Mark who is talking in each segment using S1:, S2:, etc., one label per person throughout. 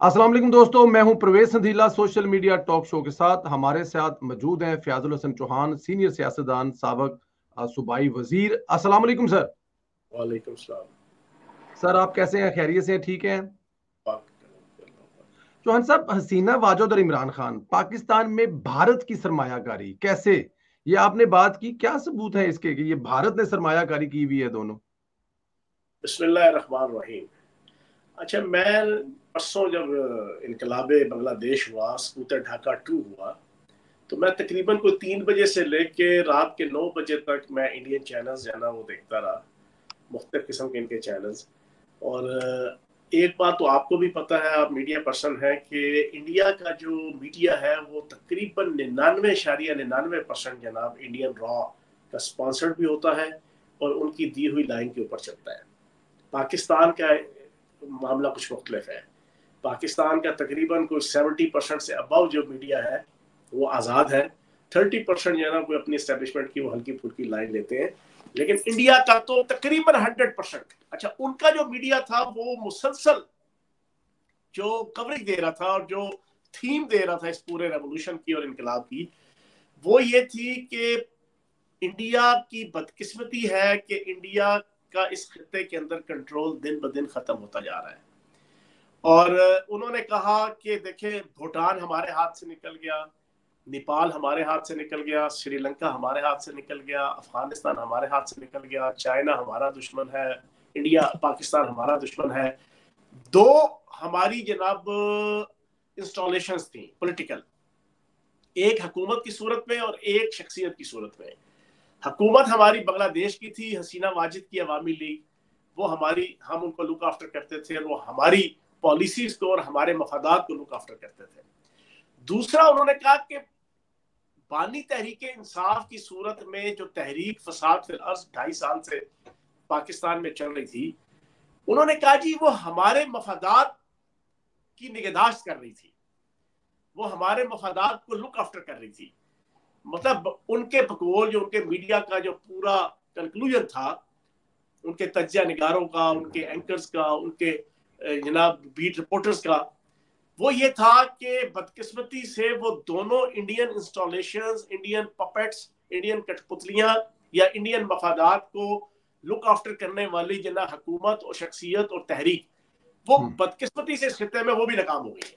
S1: السلام علیکم دوستو میں ہوں Pervez Sandhila social media talk show کے ساتھ۔ ہمارے ساتھ موجود ہیں فیاض الحسن چوہان سینئر سیاستدان سابق صوبائی وزیر۔ السلام علیکم سر۔
S2: وعلیکم السلام۔
S1: سر آپ کیسے ہیں؟ خیریت سے ٹھیک ہیں؟ چوہان صاحب حسینہ واجد اور عمران خان پاکستان میں بھارت کی سرمایہ کاری کیسے؟ یہ آپ نے بات کی کیا ثبوت ہے اس کے کہ یہ بھارت نے سرمایہ کاری کی ہوئی ہے دونوں؟
S2: بسم اللہ الرحمن الرحیم۔ اچھا میں پرسوں جب انقلاب بنگلہ دیش ہوا، سکوتر ڈھاکہ ٹو ہوا، تو میں تقریباً کوئی تین بجے سے لے کے رات کے نو بجے تک میں انڈین چینلز جو ہے نا، وہ دیکھتا رہا، مختلف قسم کے ان کے چینلز اور ایک بات تو آپ کو بھی پتہ ہے، آپ میڈیا پرسن ہیں کہ انڈیا کا جو میڈیا ہے، وہ تقریباً ننانوے اشاریہ ننانوے پرسنٹ جناب انڈین را کا سپانسرڈ بھی ہوتا ہے اور ان کی دی ہوئی لائن کے اوپر چلتا ہے۔ پاکستان کا معاملہ کچھ مختلف ہے۔ پاکستان کا تقریباً کوئی سیونٹی پرسنٹ سے ابو جو میڈیا ہے، وہ آزاد ہے۔ تھرٹی پرسنٹ جو ہے نا کوئی اپنی اسٹیبلشمنٹ کی، وہ ہلکی پھلکی لائن لیتے ہیں۔ لیکن انڈیا کا تو تقریباً ہنڈریڈ پرسنٹ۔ اچھا ان کا جو میڈیا تھا، وہ مسلسل جو کوریج دے رہا تھا اور جو تھیم دے رہا تھا اس پورے ریولوشن کی اور انقلاب کی، وہ یہ تھی کہ انڈیا کی بدقسمتی ہے کہ انڈیا کا اس خطے کے اندر کنٹرول دن بدن ختم ہوتا جا رہا ہے۔ اور انہوں نے کہا کہ دیکھیں، بھوٹان ہمارے ہاتھ سے نکل گیا، نیپال ہمارے ہاتھ سے نکل گیا، سری لنکا ہمارے ہاتھ سے نکل گیا، افغانستان ہمارے ہاتھ سے نکل گیا، چائنا ہمارا دشمن ہے، انڈیا، پاکستان ہمارا دشمن ہے۔ دو ہماری جناب انسٹالیشنز تھیں پولیٹیکل ایک حکومت کی صورت میں اور ایک شخصیت کی صورت میں۔ حکومت ہماری بنگلہ دیش کی تھی، حسینہ واجد کی عوامی لیگ۔ وہ ہماری، ہم ان کو لک آفٹر کرتے تھے اور وہ ہماری پالیسیز کو اور ہمارے مفادات کو لک آفٹر کرتے تھے۔ دوسرا، انہوں نے کہا کہ بانی تحریک انصاف کی صورت میں جو تحریک فساد فی الارض ڈھائی سال سے پاکستان میں چل رہی تھی، انہوں نے کہا جی وہ ہمارے مفادات کی نگہداشت کر رہی تھی۔ وہ ہمارے مفادات کو لک آفٹر کر رہی تھی۔ مطلب ان کے بقول جو ان کے میڈیا کا جو پورا کنکلوژن تھا، ان کے تجزیہ نگاروں کا، ان کے اینکرز کا، ان کے جناب بیٹ رپورٹرز کا وہ یہ تھا کہ بدقسمتی سے وہ دونوں Indian installations Indian puppets Indian کٹ پتلیاں یا انڈین مفادات کو لک آفٹر کرنے والی جنا حکومت اور شخصیت اور تحریک وہ بدقسمتی سے اس خطے میں وہ بھی ناکام ہو گئی۔ ہے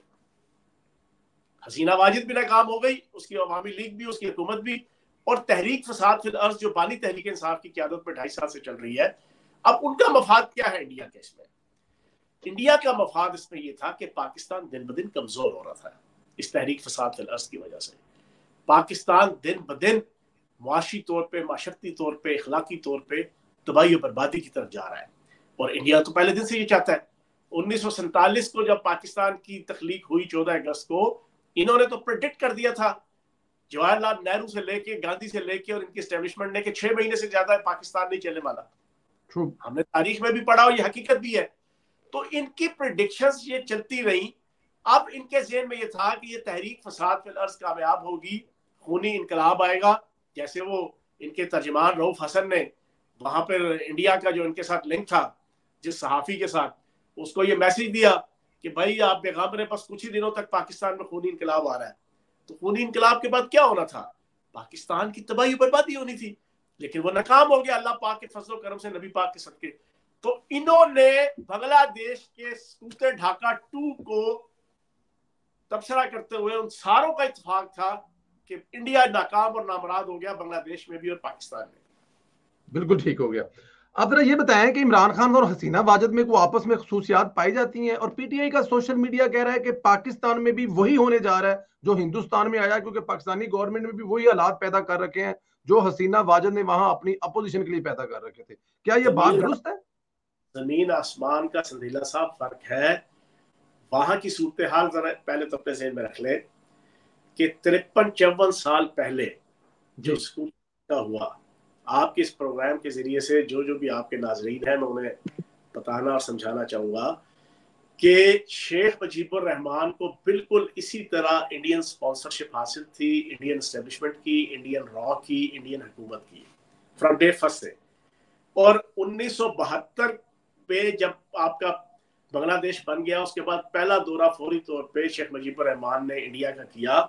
S2: حسینہ واجد بھی ناکام ہو گئی اس کی عوامی لیگ بھی اس کی حکومت بھی اور تحریک فساد فی الارض جو بانی تحریک انصاف کی قیادت پہ ڈھائی سال سے چل رہی ہے اب ان کا مفاد کیا ہے انڈیا کے اس میں؟ انڈیا کا مفاد اس میں یہ تھا کہ پاکستان دن بدن کمزور ہو رہا تھا۔ اس تحریک فساد الارض کی وجہ سے۔ پاکستان دن بدن معاشی طور پہ معاشرتی طور پہ اخلاقی طور پہ تباہی و بربادی کی طرف جا رہا ہے۔ اور انڈیا تو پہلے دن سے یہ چاہتا ہے۔ انیس سو سینتالیس کو جب پاکستان کی تخلیق ہوئی چودہ اگست کو انہوں نے تو پرڈکٹ کر دیا تھا۔ جواہر لال نہرو سے لے کے گاندھی سے لے کے اور ان کی اسٹیبلشمنٹ نے کہ چھ مہینے سے زیادہ پاکستان نہیں چلنے والا۔ ہم نے تاریخ میں بھی پڑھا اور یہ حقیقت بھی ہے۔ تو ان کی پرڈکشنز یہ چلتی رہی اب ان کے ذہن میں یہ تھا کہ یہ تحریک فساد فی الارض کامیاب ہوگی، خونی انقلاب آئے گا، جیسے وہ ان کے ترجمان روف حسن نے وہاں پر انڈیا کا جو ان کے ساتھ لنک تھا، جس صحافی کے ساتھ، اس کو یہ میسج دیا کہ بھائی آپ پیغام رہے بس کچھ ہی دنوں تک پاکستان میں خونی انقلاب آ رہا ہے۔ تو خونی انقلاب کے بعد کیا ہونا تھا؟ پاکستان کی تباہی بربادی ہونی تھی، لیکن وہ ناکام ہو گیا۔ اللہ پاک کے فضل و کرم سے، نبی پاک کے صدقے۔ تو انہوں نے بنگلہ دیش کے سکوتے ڈھاکہ ٹو کو تبصرہ کرتے ہوئے ان ساروں کا اتفاق تھا کہ انڈیا ناکام اور نامراد ہو گیا بنگلہ دیش میں بھی اور پاکستان میں
S1: بالکل ٹھیک ہو گیا۔ اب ذرا یہ بتائیں کہ عمران خان اور حسینہ واجد میں کوئی آپس میں خصوصیات پائی جاتی ہیں اور پی ٹی آئی کا سوشل میڈیا کہہ رہا ہے کہ پاکستان میں بھی وہی ہونے جا رہا ہے جو ہندوستان میں آیا کیونکہ پاکستانی گورنمنٹ میں بھی وہی حالات پیدا کر رکھے ہیں جو حسینہ واجد نے وہاں اپنی اپوزیشن کے لیے پیدا کر رکھے تھے۔ کیا یہ بات درست ہے؟
S2: زمین آسمان کا سندھیلا صاحب فرق ہے۔ وہاں کی صورتحال ذرا پہلے تو اپنے ذہن میں رکھ لیں کہ ترپن چون سال پہلے جو اسکول کا ہوا آپ کے اس پروگرام کے ذریعے سے جو جو بھی آپ کے ناظرین ہیں میں انہیں بتانا اور سمجھانا چاہوں گا کہ شیخ مجیب الرحمان کو بالکل اسی طرح انڈین سپانسرشپ حاصل تھی انڈین اسٹیبلشمنٹ کی انڈین را کی انڈین حکومت کی فرام ڈے فرسٹ سے۔ اور انیس سو بہتر پہ جب آپ کا بنگلہ دیش بن گیا، اس کے بعد پہلا دورہ فوری طور پہ شیخ مجیب الرحمان نے انڈیا کا کیا۔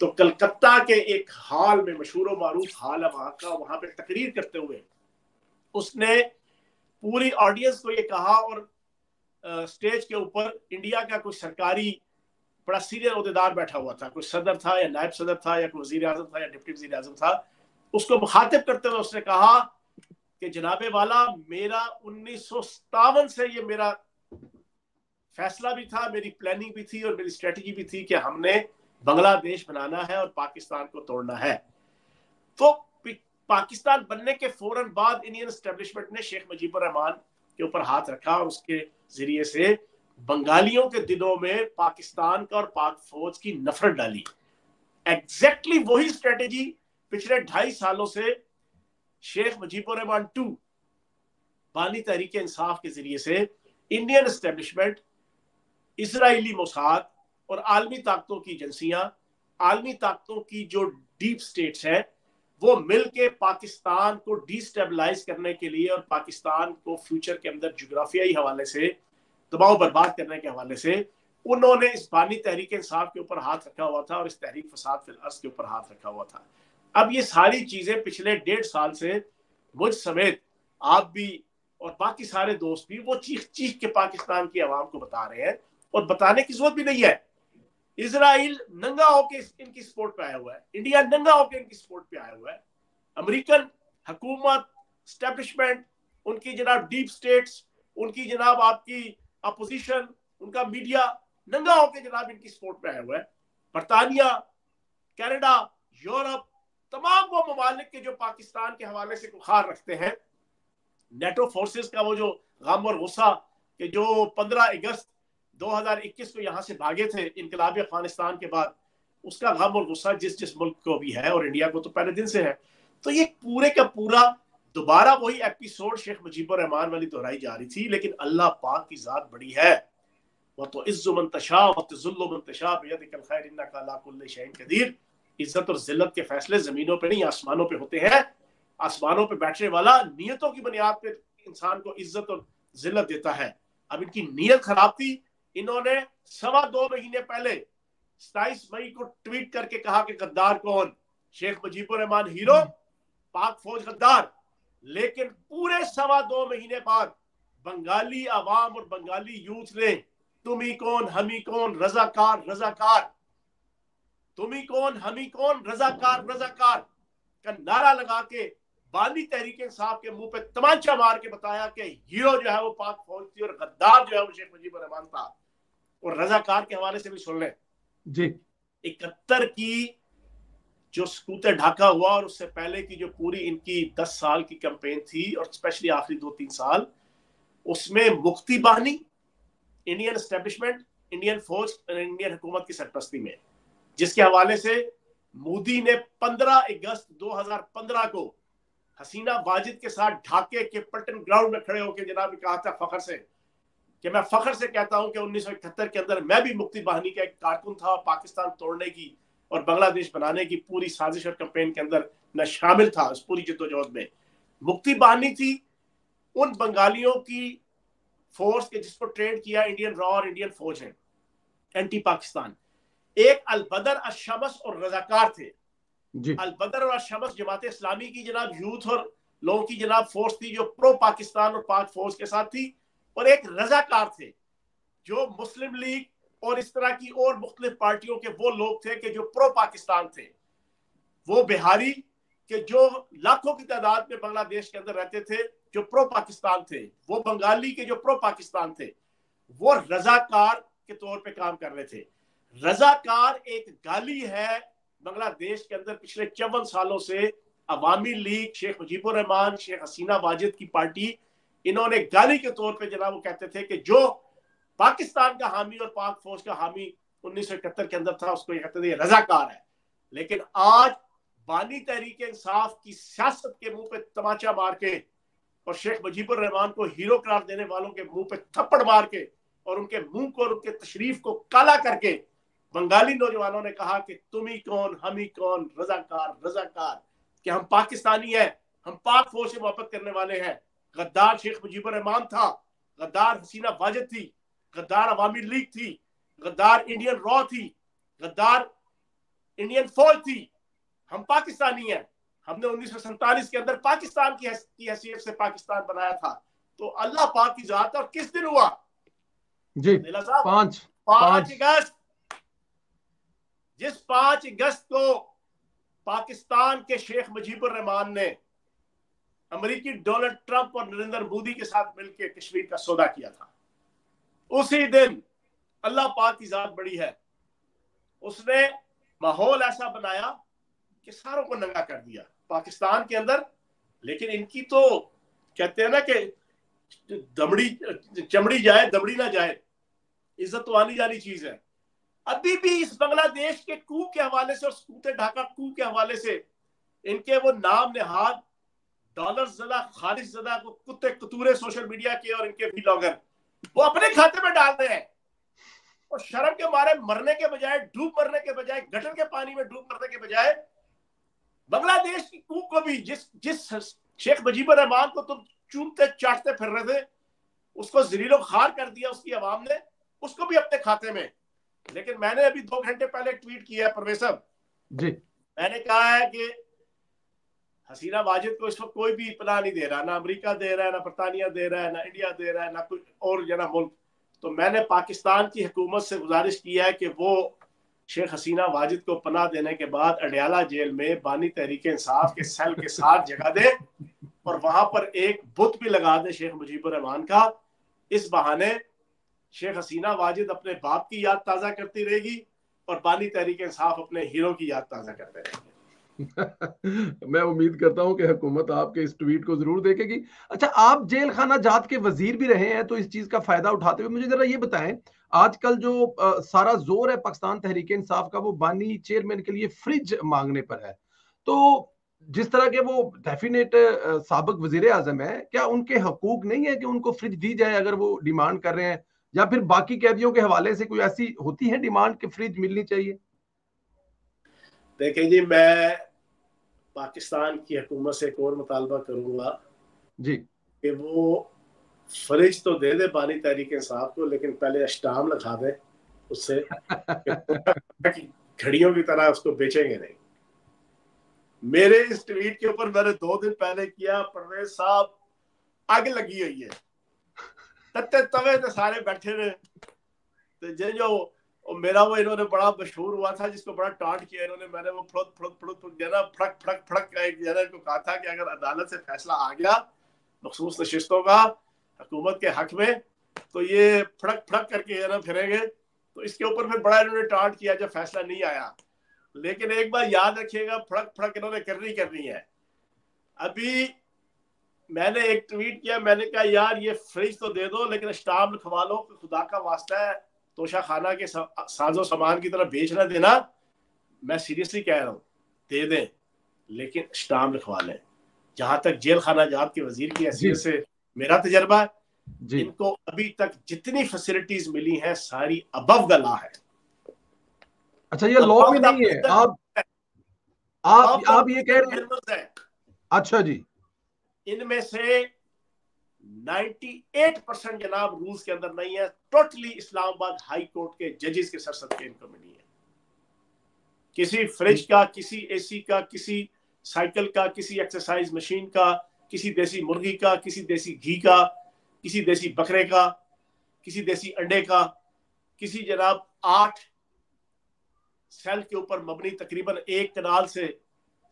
S2: تو کلکتہ کے ایک حال میں مشہور و معروف حال ہے، وہاں کا، وہاں پہ تقریر کرتے ہوئے اس نے پوری آڈینس کو یہ کہا اور سٹیج کے اوپر انڈیا کا کوئی سرکاری بڑا سینئر عہدیدار بیٹھا ہوا تھا، کوئی صدر تھا یا نائب صدر تھا یا کوئی وزیر اعظم تھا یا ڈپٹی وزیر اعظم تھا، اس کو مخاطب کرتے ہوئے اس نے کہا کہ جناب والا، میرا انیس سو ستاون سے یہ میرا فیصلہ بھی تھا، میری پلاننگ بھی تھی اور میری اسٹریٹجی بھی تھی کہ ہم نے بنگلہ دیش بنانا ہے اور پاکستان کو توڑنا ہے۔ تو پاکستان بننے کے فوراً بعد انڈین اسٹیبلشمنٹ نے شیخ مجیب الرحمان کے اوپر ہاتھ رکھا اور اس کے ذریعے سے بنگالیوں کے دنوں میں پاکستان کا اور پاک فوج کی نفرت ڈالی۔ ایگزیکٹلی exactly وہی اسٹریٹجی پچھلے ڈھائی سالوں سے شیخ مجیب الرحمان ٹو بانی تحریک انصاف کے ذریعے سے انڈین اسٹیبلشمنٹ اسرائیلی موساد اور عالمی طاقتوں کی ایجنسیاں عالمی طاقتوں کی جو ڈیپ سٹیٹس ہیں، وہ مل کے پاکستان کو ڈی سٹیبلائز کرنے کے لیے اور پاکستان کو فیوچر کے اندر جغرافیائی حوالے سے، دباؤ برباد کرنے کے حوالے سے انہوں نے اس بانی تحریک انصاف کے اوپر ہاتھ رکھا ہوا تھا اور اس تحریک فساد فی الارض کے اوپر ہاتھ رکھا ہوا تھا۔ اب یہ ساری چیزیں پچھلے ڈیڑھ سال سے مجھ سمیت آپ بھی اور باقی سارے دوست بھی وہ چیخ چیخ کے پاکستان کی عوام کو بتا رہے ہیں اور بتانے کی ضرورت بھی نہیں ہے۔ اسرائیل ننگا ہو کے ان کی سپورٹ پہ آیا ہوا ہے۔ انڈیا ننگا ہو کے ان کی سپورٹ پہ آیا ہوا ہے۔ امریکن حکومت، اسٹیبلشمنٹ، ان کی جناب ڈیپ سٹیٹس، ان کی جناب آپ کی اپوزیشن، ان کا میڈیا ننگا ہو کے جناب ان کی سپورٹ پہ آیا ہوا ہے۔ برطانیہ، کینیڈا، یورپ تمام وہ ممالک کے جو پاکستان کے حوالے سے خار رکھتے ہیں، نیٹو فورسز کا وہ جو غم اور غصہ کہ جو پندرہ اگست دو ہزار اکیس کو یہاں سے بھاگے تھے انقلاب افغانستان کے بعد، اس کا غم اور غصہ جس جس ملک کو بھی ہے اور انڈیا کو تو پہلے دن سے ہے۔ تو یہ پورے کا پورا دوبارہ وہی ایپیسوڈ شیخ مجیب الرحمان والی دہرائی جا رہی تھی، لیکن اللہ پاک کی ذات بڑی ہے۔ وہ تو عز و منتشا و تزل و منتشا بیدک الخیر انکا لا کل شہین قدیر عزت اور ذلت کے فیصلے زمینوں پہ نہیں، آسمانوں پہ ہوتے ہیں۔ آسمانوں پہ بیٹھنے والا نیتوں کی بنیاد پہ انسان کو عزت اور ذلت دیتا ہے۔ اب ان کی نیت خراب تھی۔ انہوں نے سوا دو مہینے پہلے ستائیس مئی کو ٹویٹ کر کے کہا کہ غدار کون؟ شیخ مجیب الرحمان ہیرو، پاک فوج غدار۔ لیکن پورے سوا دو مہینے بعد بنگالی عوام اور بنگالی یوتھ نے تمہیں کون، ہمیں کون؟ رضاکار رضاکار۔ تمہیں کون ہمیں کون؟ رضاکار رضاکار۔ کا نعرہ لگا کے بانی تحریک انصاف کے منہ پہ تمانچہ مار کے بتایا کہ ہیرو جو ہے وہ پاک فوج تھی اور غدار جو ہے وہ شیخ مجیب الرحمان تھا اور رضاکار کے حوالے سے بھی سن لیں۔
S1: جی۔
S2: اکہتر کی جو سکوت ڈھاکہ ہوا اور اس سے پہلے کی جو پوری ان کی دس سال کی کمپین تھی اور اسپیشلی آخری دو تین سال اس میں مکتی بانی انڈین اسٹیبلشمنٹ انڈین فوج اور انڈین حکومت کی سرپرستی میں۔ جس کے حوالے سے مودی نے پندرہ اگست دو ہزار پندرہ کو حسینہ واجد کے ساتھ ڈھاکے کے پلٹن گراؤنڈ میں کھڑے ہو کے جناب کہا تھا فخر سے کہ میں فخر سے کہتا ہوں کہ انیس سو اکہتر کے اندر میں بھی مکتی باہنی کا ایک کارکن تھا، پاکستان توڑنے کی اور بنگلہ دیش بنانے کی پوری سازش اور کمپین کے اندر میں شامل تھا اس پوری جد و جہد میں۔ مکتی باہنی تھی ان بنگالیوں کی فورس کے جس کو ٹرینڈ کیا، انڈین را اور انڈین فوج ہیں، اینٹی پاکستان۔ ایک البدر الشمس اور رضاکار تھے۔ جی۔ البدر اور الشمس جماعت اسلامی کی جناب یوتھ اور لوگوں کی جناب فورس تھی جو پرو پاکستان اور پاک فوج کے ساتھ تھی اور ایک رضاکار تھے۔ جو مسلم لیگ اور اس طرح کی اور مختلف پارٹیوں کے وہ لوگ تھے کہ جو پرو پاکستان تھے۔ وہ بہاری کہ جو لاکھوں کی تعداد میں بنگلہ دیش کے اندر رہتے تھے جو پرو پاکستان تھے۔ وہ بنگالی کے جو پرو پاکستان تھے۔ وہ رضاکار کے طور پہ کام کر رہے تھے۔ رضاکار ایک گالی ہے بنگلہ دیش کے اندر پچھلے چون سالوں سے عوامی لیگ، شیخ مجیب الرحمان، شیخ حسینہ واجد کی پارٹی، انہوں نے گالی کے طور پہ جناب وہ کہتے تھے کہ جو پاکستان کا حامی اور پاک فوج کا حامی انیس سو اکہتر کے اندر تھا، اس کو یہ کہتے تھے رضاکار ہے۔ لیکن آج بانی تحریک انصاف کی سیاست کے منہ پہ تماچا مار کے اور شیخ مجیب الرحمان کو ہیرو قرار دینے والوں کے منہ پہ تھپڑ مار کے اور ان کے منہ کو اور ان کے تشریف کو کالا کر کے بنگالی نوجوانوں نے کہا کہ تم ہی کون ہم ہی کون رضاکار رضاکار کہ ہم پاکستانی ہیں ہم پاک فوج سے محبت کرنے والے ہیں۔ غدار شیخ مجیب الرحمان تھا غدار حسینہ واجد تھی غدار عوامی لیگ تھی غدار انڈین را تھی غدار انڈین فوج تھی۔ ہم پاکستانی ہیں۔ ہم نے انیس سو سینتالیس کے اندر پاکستان کی حیثیت سے پاکستان بنایا تھا۔ تو اللہ پاک کی ذات اور
S1: کس دن
S2: ہوا؟ جی پانچ پانچ۔ اگست۔ جس پانچ اگست کو پاکستان کے شیخ مجیب الرحمان نے امریکی ڈونلڈ ٹرمپ اور نریندر مودی کے ساتھ مل کے کشمیر کا سودا کیا تھا۔ اسی دن اللہ پاک کی ذات بڑی ہے۔ اس نے ماحول ایسا بنایا کہ ساروں کو ننگا کر دیا پاکستان کے اندر۔ لیکن ان کی تو کہتے ہیں نا کہ دمڑی، چمڑی جائے، دمڑی نہ جائے۔ عزت تو آنی جانی چیز ہے۔ ابھی بھی اس بنگلہ دیش کے کو کے حوالے سے اور سکوت ڈھاکہ کو کے حوالے سے ان کے وہ نام نہاد، ڈالر زدہ، خالص زدہ کو کتے کتورے سوشل میڈیا کے اور ان کے بھی بلاگر وہ اپنے کھاتے میں ڈال رہے ہیں۔ اور شرم کے مارے مرنے کے بجائے، ڈوب مرنے کے بجائے گٹر کے پانی میں ڈوب مرنے کے بجائے، بنگلہ دیش کی کو کو بھی جس جس شیخ مجیب الرحمان کو تم چومتے چاٹتے پھر رہے تھے، اس کو زلیل و خار کر دیا، اس کی عوام نے،
S1: اس
S2: کو بھی اپنے کھاتے میں۔ لیکن میں نے ابھی دو گھنٹے پہلے ٹویٹ کیا ہے پرویز صاحب۔ جی۔ میں نے کہا ہے کہ حسینہ واجد کو اس وقت کوئی بھی اطلاع نہیں دے رہا نہ امریکہ دے رہا ہے نہ برطانیہ دے رہا ہے نہ انڈیا دے رہا ہے نہ کوئی اور یا نہ ملک۔ تو میں نے پاکستان کی حکومت سے گزارش کی ہے کہ وہ شیخ حسینہ واجد کو پناہ دینے کے بعد اڈیالہ جیل میں بانی تحریک انصاف کے سیل کے ساتھ جگہ دے اور وہاں پر ایک بت بھی لگا دے شیخ مجیب الرحمان کا۔ اس بہانے
S1: شیخ حسینہ واجد اپنے باپ کی یاد تازہ کرتی رہے گی اور بانی تحریک انصاف اپنے ہیرو کی یاد تازہ کرتے رہے گی میں امید کرتا ہوں کہ حکومت آپ کے اس ٹویٹ کو ضرور دیکھے گی۔ اچھا آپ جیل خانہ جات کے وزیر بھی رہے ہیں تو اس چیز کا فائدہ اٹھاتے ہوئے مجھے ذرا یہ بتائیں، آج کل جو سارا زور ہے پاکستان تحریک انصاف کا، وہ بانی چیئرمین کے لیے فریج مانگنے پر ہے۔ تو جس طرح کے وہ ڈیفینیٹ سابق وزیر اعظم ہے کیا ان کے حقوق نہیں ہے کہ
S2: ان کو فریج دی جائے اگر وہ ڈیمانڈ کر رہے ہیں؟
S1: یا
S2: پھر باقی قیدیوں کے حوالے سے کوئی ایسی ہوتی ہے ڈیمانڈ کہ فریج ملنی چاہیے؟ دیکھیں جی میں پاکستان کی حکومت سے ایک اور مطالبہ کروں گا جی۔ کہ وہ فریج تو دے دے بانی تحریک انصاف کو لیکن پہلے اشٹام لگا دے اس سے گھڑیوں کی طرح اس کو بیچیں گے نہیں۔ میرے اس ٹویٹ کے اوپر میں نے دو دن پہلے کیا پرویز صاحب آگ لگی ہوئی ہے۔ تتے توے تے سارے بیٹھے نے تے جے جو میرا وہ انہوں نے بڑا مشہور ہوا تھا جس کو بڑا ٹانٹ کیا انہوں نے میں نے وہ پھڑک پھڑک پھڑک پھڑک جانا پھڑک پھڑک پھڑک کا جانا ان کو کہا تھا کہ اگر عدالت سے فیصلہ آ گیا مخصوص نشستوں کا حکومت کے حق میں تو یہ پھڑک پھڑک کر کے نا پھریں گے تو اس کے اوپر پھر بڑا انہوں نے ٹانٹ کیا جب فیصلہ نہیں آیا لیکن ایک بار یاد رکھیے گا پھڑک پھڑک انہوں نے کرنی کرنی ہے ابھی میں نے ایک ٹویٹ کیا میں نے کہا یار یہ فریج تو دے دو لیکن اسٹاف لکھوا لو کہ خدا کا واسطہ ہے توشا
S1: خانہ کے ساز و سامان کی طرح بیچ نہ دینا۔ میں سیریسلی کہہ رہا ہوں
S2: دے دیں لیکن اسٹام لکھوا لیں۔ جہاں تک جیل خانہ جہاد کے وزیر کی حیثیت جی۔ سے میرا تجربہ ہے جی۔ ان کو ابھی تک جتنی فیسلٹیز ملی ہیں ساری ابو گلا ہے۔ اچھا یہ لو بھی نہیں ہے۔ آپ آپ یہ کہہ رہے ہیں۔ اچھا جی۔ ان میں سے نائنٹی ایٹ پرسنٹ جناب روس کے اندر نہیں ہے، ٹوٹلی اسلام آباد ہائی کورٹ کے ججز کے سر سب کے انکم نہیں ہے۔ کسی فریج کا، کسی اے سی کا، کسی سائیکل کا، کسی ایکسرسائز مشین کا، کسی دیسی مرغی کا، کسی دیسی گھی کا، کسی دیسی بکرے کا، کسی دیسی انڈے کا، کسی جناب
S1: آٹھ سیل کے اوپر مبنی تقریباً ایک کنال سے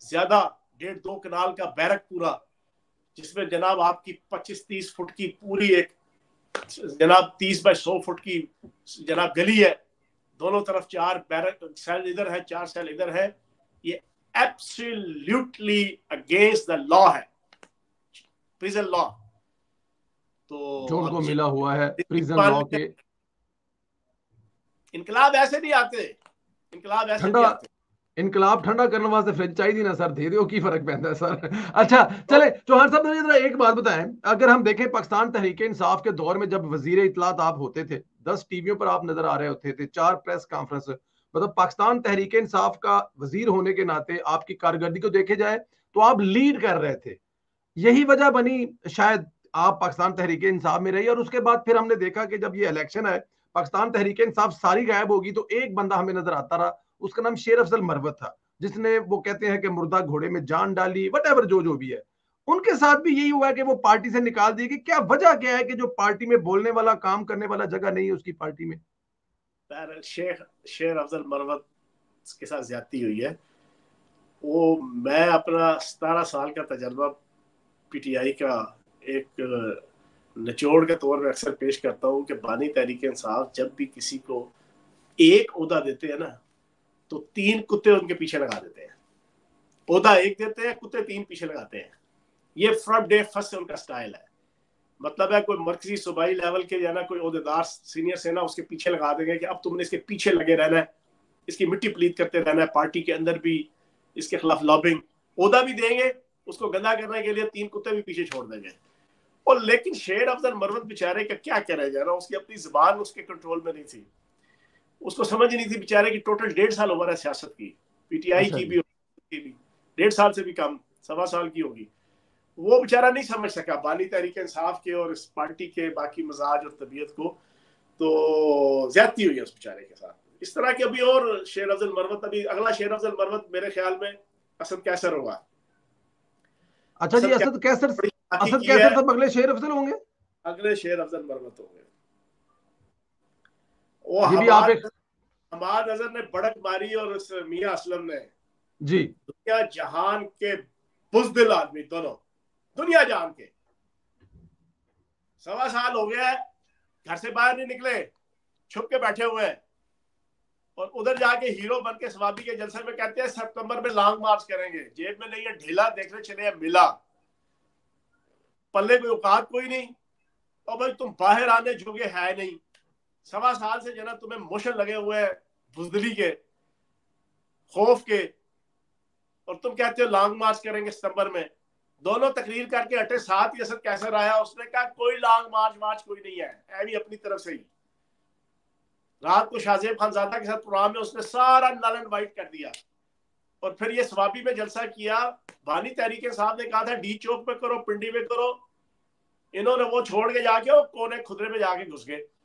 S2: زیادہ، ڈیڑھ دو کنال کا بیرک پورا جس
S1: میں جناب آپ کی پچیس تیس فٹ کی پوری ایک جناب تیس بائی سو فٹ کی جناب گلی ہے دونوں طرف چار سیل ادھر ہے چار سیل ادھر ہے یہ ایپسلیوٹلی اگینسٹ دا لا ہے۔ پریزن لا تو جو کو ملا ہوا ہے پریزن لا کے۔ انقلاب ایسے نہیں آتے انقلاب ایسے نہیں آتے۔ انقلاب ٹھنڈا کرنے واسطے فرج چاہیے نا سر، دے دیو، کی فرق پہنتا ہے سر؟ اچھا چلے چوہان صاحب نے ذرا ایک بات بتائیں۔ اگر ہم دیکھیں پاکستان تحریک انصاف کے دور میں جب وزیر اطلاعات آپ ہوتے تھے، دس ٹی ویوں پر آپ نظر آ رہے ہوتے تھے، چار پریس کانفرنس مطلب پاکستان تحریک انصاف کا وزیر ہونے کے ناطے آپ کی کارکردگی کو دیکھے جائے تو آپ لیڈ کر رہے تھے۔ یہی وجہ بنی شاید آپ پاکستان تحریک انصاف میں رہی، اور اس کے بعد پھر ہم نے دیکھا کہ جب یہ الیکشن ہے پاکستان تحریک انصاف ساری غائب ہوگی تو ایک بندہ ہمیں نظر آتا رہا۔ اس کا نام شیر افضل مروت تھا، جس نے وہ کہتے ہیں کہ مردہ گھوڑے میں جان ڈالی وٹ ایور جو جو بھی ہے۔ ان کے ساتھ بھی یہی ہوا ہے کہ وہ پارٹی سے نکال دی کہ کیا وجہ کیا ہے کہ جو پارٹی میں بولنے والا، کام کرنے والا جگہ نہیں ہے اس کی پارٹی میں۔
S2: شیخ، شیر افضل مروت کے ساتھ زیادتی ہوئی ہے۔ وہ، میں اپنا ستارہ سال کا تجربہ پی ٹی آئی کا ایک نچوڑ کے طور پہ اکثر پیش کرتا ہوں کہ بانی تحریک انصاف جب بھی کسی کو ایک عہدہ دیتے ہیں نا تو تین کتے ان کے پیچھے لگا دیتے ہیں۔ عہدہ ایک دیتے ہیں، کتے تین پیچھے لگاتے ہیں۔ یہ فرم ڈے فرسٹ ان کا سٹائل ہے۔ مطلب ہے کوئی مرکزی صوبائی لیول کے یا نا کوئی عہدے دار سینئر سے نا اس کے پیچھے لگا دیں گے کہ اب تم نے اس کے پیچھے لگے رہنا ہے۔ اس کی مٹی پلیت کرتے رہنا ہے۔ پارٹی کے اندر بھی اس کے خلاف لابنگ عہدہ بھی دیں گے۔ اس کو گندا کرنے کے لیے تین کتے بھی پیچھے چھوڑ دیں گے۔ اور لیکن شیر افضل مروت بیچارے کا کیا کہہ رہے جا رہا اس کی اپنی زبان اس کے کنٹرول میں نہیں تھی۔ اس کو سمجھ نہیں تھی بیچارے کی ٹوٹل ڈیڑھ سال عمر ہے سیاست کی پی ٹی آئی کی بھی ڈیڑھ سال سے بھی کم سوا سال کی ہوگی۔ وہ بیچارہ نہیں سمجھ سکا۔ بانی تحریک انصاف کے اور اس پارٹی کے باقی مزاج اور طبیعت کو تو زیادتی ہوئی ہے اس بیچارے کے ساتھ۔ اس طرح کے ابھی اور شیر افضل مروت ابھی اگلا شیر افضل مروت میرے خیال میں اسد کیسر ہوگا۔
S1: اچھا جی اسد کیسر اسد کیسر سب اگلے شیر افضل ہوں گے؟
S2: اگلے شیر افضل مروت ہوں گے۔ حماد اظہر نے بڑک ماری اور اس میاں اسلم نے
S1: جی۔
S2: دنیا جہان کے بزدل آدمی دونوں۔ دنیا جہان کے۔ سوا سال ہو گیا ہے گھر سے باہر نہیں نکلے چھپ کے بیٹھے ہوئے ہیں۔ اور ادھر جا کے ہیرو بن کے سوابی کے جلسے میں کہتے ہیں سپتمبر میں لانگ مارچ کریں گے۔ جیب میں نہیں ہے ڈھیلا دیکھنے چلے ہیں ملا۔ پلے کوئی اوقات کوئی نہیں۔ اور بھائی تم باہر آنے جھوگے ہے نہیں۔ سوا سال سے جنا تمہیں موشن لگے ہوئے ہیں، بزدلی کے، خوف کے۔ اور تم کہتے ہو لانگ مارچ کریں گے ستمبر میں۔ دونوں تقریر کر کے اٹھے ساتھ ہی اثر کیسے رہا اس نے کہا، کوئی لانگ مارچ مارچ کوئی نہیں ہے۔ ایوی اپنی طرف سے ہی۔ رات کو شاہزیب خان زادہ کے ساتھ پروگرام میں اس نے سارا نل اینڈ وائٹ کر دیا۔ اور پھر یہ سوابی میں جلسہ کیا۔ بانی تحریک صاحب نے کہا تھا، ڈی چوک میں کرو، پنڈی میں کرو۔ انہوں نے وہ چھوڑ کے جا کے کونے خدرے میں جا کے گھس گئے۔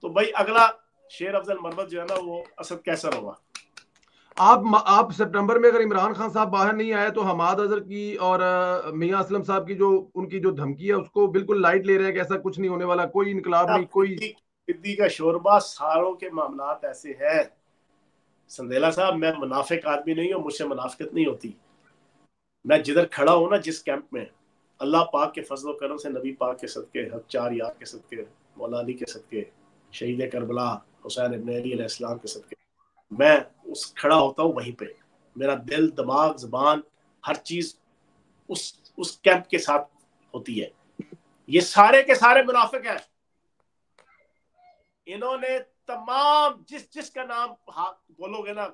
S2: تو بھائی اگلا شیر افضل مرمت جو ہے نا وہ اسد کیسا ہوگا۔
S1: آپ آپ سپٹمبر میں اگر عمران خان صاحب باہر نہیں آئے تو حماد اظہر کی اور میاں اسلم صاحب کی جو ان کی جو دھمکی ہے اس کو بالکل لائٹ لے رہے ہیں کہ ایسا کچھ نہیں ہونے والا کوئی انقلاب نہیں کوئی
S2: بدی کا شوربہ ساروں کے معاملات ایسے ہیں۔ سندیلا صاحب میں منافق آدمی نہیں ہوں مجھ سے منافقت نہیں ہوتی۔ میں جدھر کھڑا ہوں نا جس کیمپ میں اللہ پاک کے فضل و کرم سے نبی پاک کے صدقے حق چار یار کے صدقے مولا علی کے صدقے۔ شہید کربلا، حسین ابن علی علیہ السلام کے صدقے۔ میں اس کھڑا ہوتا ہوں وہیں پہ۔ میرا دل، دماغ، زبان، ہر چیز اس اس کیمپ کے ساتھ ہوتی ہے۔ یہ سارے کے سارے منافق ہیں۔ انہوں نے تمام، جس جس کا نام بولو گے نا،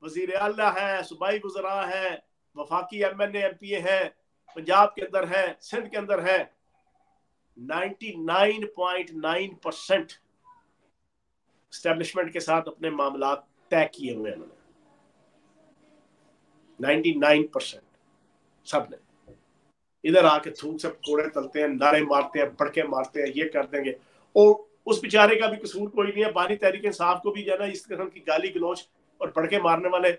S2: وزیر اعلیٰ ہے، صوبائی گزرا ہے، وفاقی M N A, M P A ہے پنجاب کے اندر ہے سندھ کے اندر ہے ninety nine point nine percent establishment کے ساتھ اپنے معاملات طے کیے ہوئے انہوں نے نائنٹی نائن پرسینٹ سب نے ادھر آ کے تھوک سے کوڑے تلتے ہیں نعرے مارتے ہیں پڑکے مارتے ہیں یہ کر دیں گے اور اس بیچارے کا بھی قصور کوئی نہیں ہے بانی تحریک انصاف کو بھی جو ہے نا اس قسم کی گالی گلوچ اور پڑکے مارنے والے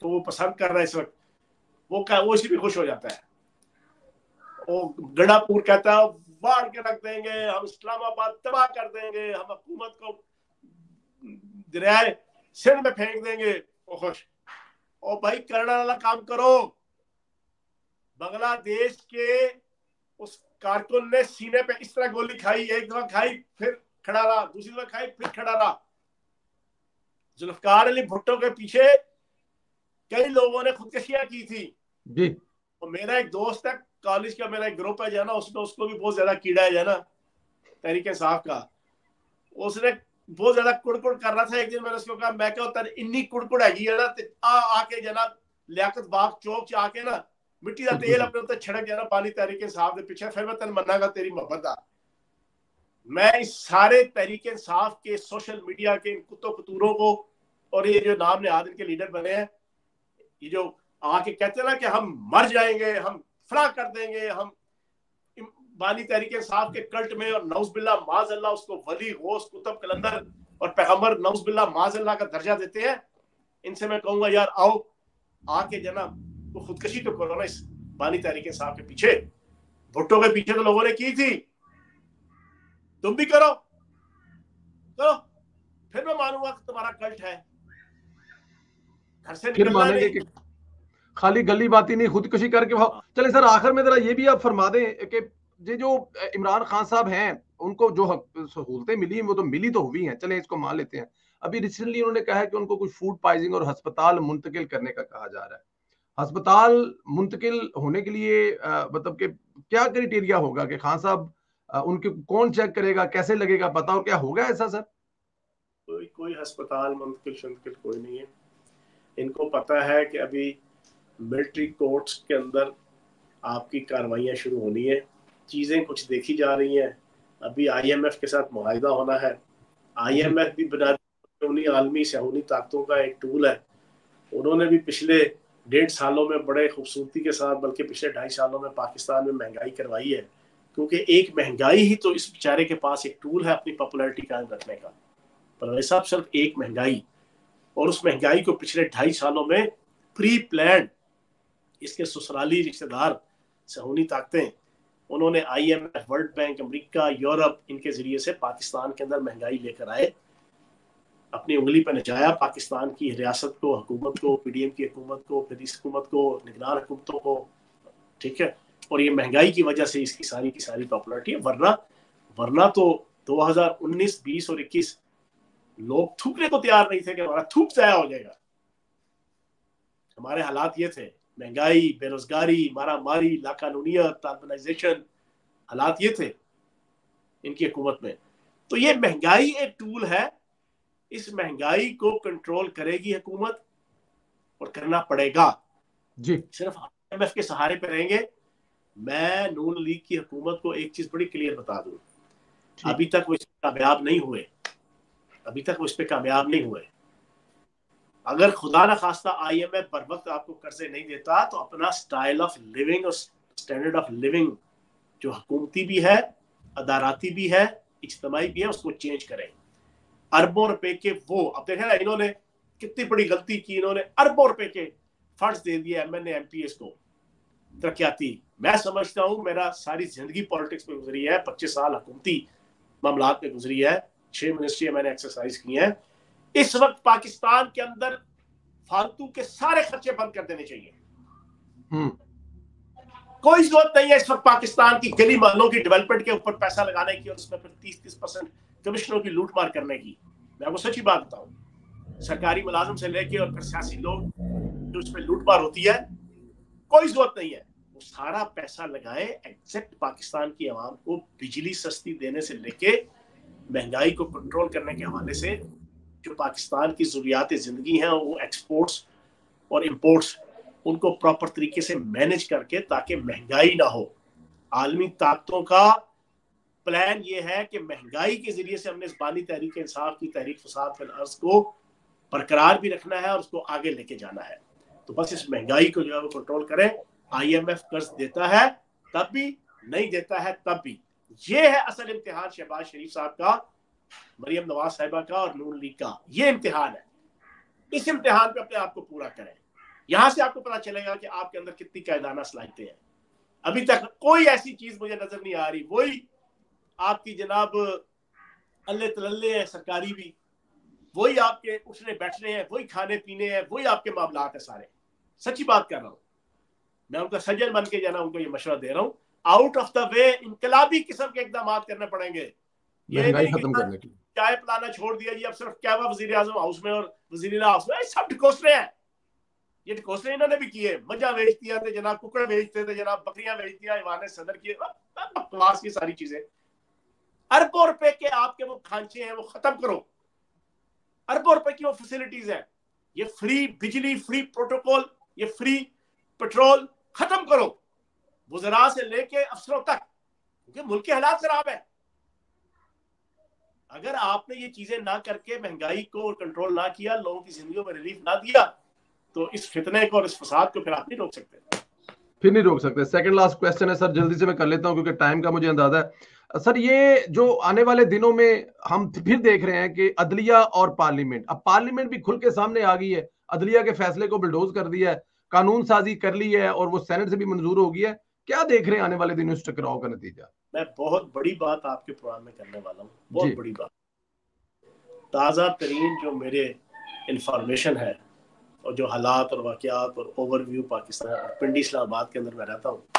S2: تو وہ پسند کر رہا ہے اس وقت وہ وہ اسی بھی خوش ہو جاتا ہے وہ گڑا پور کہتا ہے باڑھ کے رکھ دیں گے ہم اسلام آباد تباہ کر دیں گے ہم حکومت کو دریائے سندھ میں پھینک دیں گے۔ وہ خوش۔ او بھائی کرنا والا کام کرو۔ بنگلہ دیش کے اس کارکن نے سینے پہ اس طرح گولی کھائی ایک دفعہ کھائی پھر کھڑا رہا دوسری دفعہ کھائی پھر کھڑا رہا۔ ذوالفقار علی بھٹو کے پیچھے کئی لوگوں نے خودکشیاں کی تھی
S1: جی۔
S2: اور میرا ایک دوست ہے کالج کا میرا ایک گروپ ہے جو ہے نا اس میں اس کو بھی بہت زیادہ کیڑا ہے جو ہے نا تحریک انصاف کا۔ اس نے بہت زیادہ کڑکڑ کر رہا تھا، ایک دن میں نے اس کو کہا، میں کیا ہوتا ہے انی کڑکڑ ہے گی ہے نا، آ آ کے جناب لیاقت باغ چوک چ آ کے نا، مٹی دا تیل اپنے اوپر چھڑک جانا، پانی تحریک انصاف دے پیچھے، پھر میں تن مننا گا، تیری محبت دا۔ میں اس سارے تحریک انصاف کے سوشل میڈیا کے ان کتوں کتوروں کو، اور یہ جو نام نے ان کے لیڈر بنے ہیں، یہ جو آ کے کہتے ہیں نا کہ ہم مر جائیں گے، ہم فلاں کر دیں گے ہم بانی تحریک انصاف کے کلٹ میں اور نوز باللہ معاذ اللہ اس کو ولی غوث کتب کلندر اور پیغمبر نوز باللہ معاذ اللہ کا درجہ دیتے ہیں۔ ان سے میں کہوں گا یار آؤ آ کے جناب تو خودکشی تو کرو نا اس بانی تحریک انصاف کے پیچھے۔ بھٹو کے پیچھے تو لوگوں نے کی تھی۔ تم بھی کرو۔ کرو۔ پھر میں مانوں گا کہ تمہارا کلٹ ہے۔
S1: گھر سے نکلنا نہیں۔ خالی گلی باتی نہیں خودکشی کر کے چلے سر آخر میں ذرا یہ بھی آپ فرما دیں کہ یہ جو عمران خان صاحب ہیں ان کو جو سہولتیں ملی وہ تو ملی تو ہوئی ہیں۔ چلیں اس کو مان لیتے ہیں۔ ابھی ریسنٹلی انہوں نے کہا ہے کہ ان کو کچھ فوڈ پائزنگ اور ہسپتال منتقل کرنے کا کہا جا رہا ہے۔ ہسپتال منتقل ہونے کے لیے مطلب کہ کیا کریٹیریا ہوگا کہ خان صاحب ان کے کون چیک کرے گا کیسے لگے گا؟ پتا ہو کیا ہوگا ایسا سر؟
S2: کوئی کوئی ہسپتال منتقل شنتقل کوئی نہیں ہے۔ ان کو پتا ہے کہ ابھی ملٹری کورٹس کے اندر آپ کی کاروائیاں شروع ہونی ہیں۔ چیزیں کچھ دیکھی جا رہی ہیں۔ ابھی آئی ایم ایف کے ساتھ معاہدہ ہونا ہے۔ آئی ایم ایف بھی بنیادی عالمی سہونی طاقتوں کا ایک ٹول ہے۔ انہوں نے بھی پچھلے ڈیڑھ سالوں میں بڑے خوبصورتی کے ساتھ، بلکہ پچھلے ڈھائی سالوں میں پاکستان میں مہنگائی کروائی ہے۔ کیونکہ ایک مہنگائی ہی تو اس بیچارے کے پاس ایک ٹول ہے اپنی پاپولیرٹی قائم رکھنے کا۔ پر صاحب، صرف ایک مہنگائی۔ اور اس مہنگائی کو پچھلے ڈھائی سالوں میں پری پلانڈ اس کے سسرالی رشتہ دار سہونی طاقتیں۔ انہوں نے I M F, world bank, America, Europe, ان کے ذریعے سے پاکستان کے اندر مہنگائی لے کر آئے۔ اپنی انگلی پہ نچایا، پاکستان کی ریاست کو، حکومت کو، پی ڈی ایم کی حکومت کو پردیش حکومت کو، نگران حکومتوں کو۔ ٹھیک ہے؟ اور یہ مہنگائی کی وجہ سے اس کی ساری کی ساری پاپولرٹی ہے۔ ورنہ ورنہ تو دو ہزار انیس، بیس اور اکیس لوگ تھوکنے کو تیار نہیں تھے کہ ہمارا تھوک ضائع ہو جائے گا۔ ہمارے حالات یہ تھے مہنگائی بے روزگاری مارا ماری لاقانونیت تالبنائزیشن حالات یہ تھے ان کی حکومت میں۔ تو یہ مہنگائی ایک ٹول ہے۔ اس مہنگائی کو کنٹرول کرے گی حکومت اور کرنا پڑے گا۔ جی۔ صرف ایم ایف کے سہارے پہ رہیں گے۔ میں نون لیگ کی حکومت کو ایک چیز بڑی کلیئر بتا دوں۔ ابھی تک وہ اس پہ کامیاب نہیں ہوئے۔ ابھی تک وہ اس پہ کامیاب نہیں ہوئے۔ اگر خدا نہ خواستہ آئی ایم ایف پر وقت آپ کو قرضے نہیں دیتا، تو اپنا سٹائل آف لیونگ اور سٹینڈرڈ آف لیونگ جو حکومتی بھی ہے، اداراتی بھی ہے، اجتماعی بھی ہے، اس کو چینج کریں۔ اربوں روپے کے وہ، اب دیکھیں نا انہوں نے کتنی بڑی غلطی کی، انہوں نے اربوں روپے کے فنڈز دے دیے M N A, M P S کو۔ ترقیاتی۔ میں سمجھتا ہوں میرا ساری زندگی پالیٹکس میں گزری ہے، پچیس سال حکومتی معاملات میں گزری ہے، چھ منسٹریاں میں نے ایکسرسائز کی ہیں۔ اس وقت پاکستان کے اندر فالتو کے سارے خرچے بند کر دینے چاہیے۔ کوئی ضرورت نہیں ہے اس وقت پاکستان کی گلی محلوں کی ڈیولپمنٹ کے اوپر پیسہ لگانے کی اور اس میں پھر تیس تیس پرسینٹ کمشنوں کی لوٹ مار کرنے کی۔ میں کو سچی بات بتاؤں۔ سرکاری ملازم سے لے کے اور پھر سیاسی لوگ جو اس پہ لوٹ مار ہوتی ہے کوئی ضرورت نہیں ہے۔ وہ سارا پیسہ لگائے ایگزیکٹ پاکستان کی عوام کو بجلی سستی دینے سے لے کے مہنگائی کو کنٹرول کرنے کے حوالے سے۔ جو پاکستان کی ضروریات زندگی ہیں، وہ ایکسپورٹس اور امپورٹس ان کو پراپر طریقے سے مینج کر کے تاکہ مہنگائی نہ ہو۔ عالمی طاقتوں کا پلان یہ ہے کہ مہنگائی کے ذریعے سے ہم نے اس بانی تحریک انصاف کی تحریک فساد فی الارض کو برقرار بھی رکھنا ہے اور اس کو آگے لے کے جانا ہے۔ تو بس اس مہنگائی کو جو ہے وہ کنٹرول کریں۔ آئی ایم ایف قرض دیتا ہے، تب بھی، نہیں دیتا ہے، تب بھی۔ یہ ہے اصل امتحان شہباز شریف صاحب کا۔ مریم نواز صاحبہ کا اور نون لیگ کا، یہ امتحان ہے۔ اس امتحان پہ اپنے آپ کو پورا کریں۔ یہاں سے آپ کو پتا چلے گا کہ آپ کے اندر کتنی قیدانہ صلاحیتیں ہیں۔ ابھی تک کوئی ایسی چیز مجھے نظر نہیں آ رہی، وہی آپ کی جناب اللہ تللے ہیں، سرکاری بھی۔ وہی آپ کے اٹھنے بیٹھنے ہیں، وہی کھانے پینے ہیں، وہی آپ کے معاملات ہیں سارے۔ سچی بات کر رہا ہوں۔ میں ان کا سجن بن کے جانا، ان کو یہ مشورہ دے رہا ہوں۔ آؤٹ آف دا وے انقلابی قسم کے اقدامات کرنے پڑیں گے۔ چائے پلانا چھوڑ دیا جی اب صرف کیا ہوا وزیر اعظم؟ ہاؤس میں اور وزیر ہاؤس میں؟ سب ٹھکوسرے ہیں۔ یہ ٹھکوسرے انہوں نے بھی کیے۔ مجھا بیچ دیا تھے جناب ککڑ بیچتے تھے جناب بکریاں بیچ دیا ایوان صدر کی بکواس کی ساری چیزیں۔ اربوں روپے کے آپ کے وہ کھانچے ہیں وہ ختم کرو۔ اربوں روپے کی وہ فیسلٹیز ہیں۔ یہ فری بجلی فری پروٹوکول یہ فری پیٹرول ختم کرو۔ وزراء سے لے کے افسروں تک کیونکہ ملک کے حالات خراب ہیں۔ اگر آپ نے یہ چیزیں نہ کر کے مہنگائی کو کنٹرول نہ کیا، لوگوں کی زندگیوں میں ریلیف نہ دیا، تو اس فتنے کو اور اس فساد کو پھر آپ نہیں روک سکتے۔
S1: پھر نہیں روک سکتے۔ سیکنڈ لاسٹ کوشچن ہے، سر، جلدی سے میں کر لیتا ہوں کیونکہ ٹائم کا مجھے اندازہ ہے۔ سر، یہ جو آنے والے دنوں میں ہم پھر دیکھ رہے ہیں کہ عدلیہ اور پارلیمنٹ اب پارلیمنٹ بھی کھل کے سامنے آ گئی ہے۔ عدلیہ کے فیصلے کو بلڈوز کر دیا ہے، قانون سازی کر لی ہے اور وہ سینٹ سے بھی منظور ہو گئی ہے۔ کیا دیکھ رہے ہیں آنے والے دنوں اس ٹکراؤ کا نتیجہ؟
S2: میں بہت بڑی بات آپ کے پروگرام میں کرنے والا ہوں۔ بہت جی. بڑی بات۔ تازہ ترین جو میرے انفارمیشن ہے اور جو حالات اور واقعات اور اوور ویو پاکستان اور پنڈی اسلام آباد کے اندر میں رہتا ہوں۔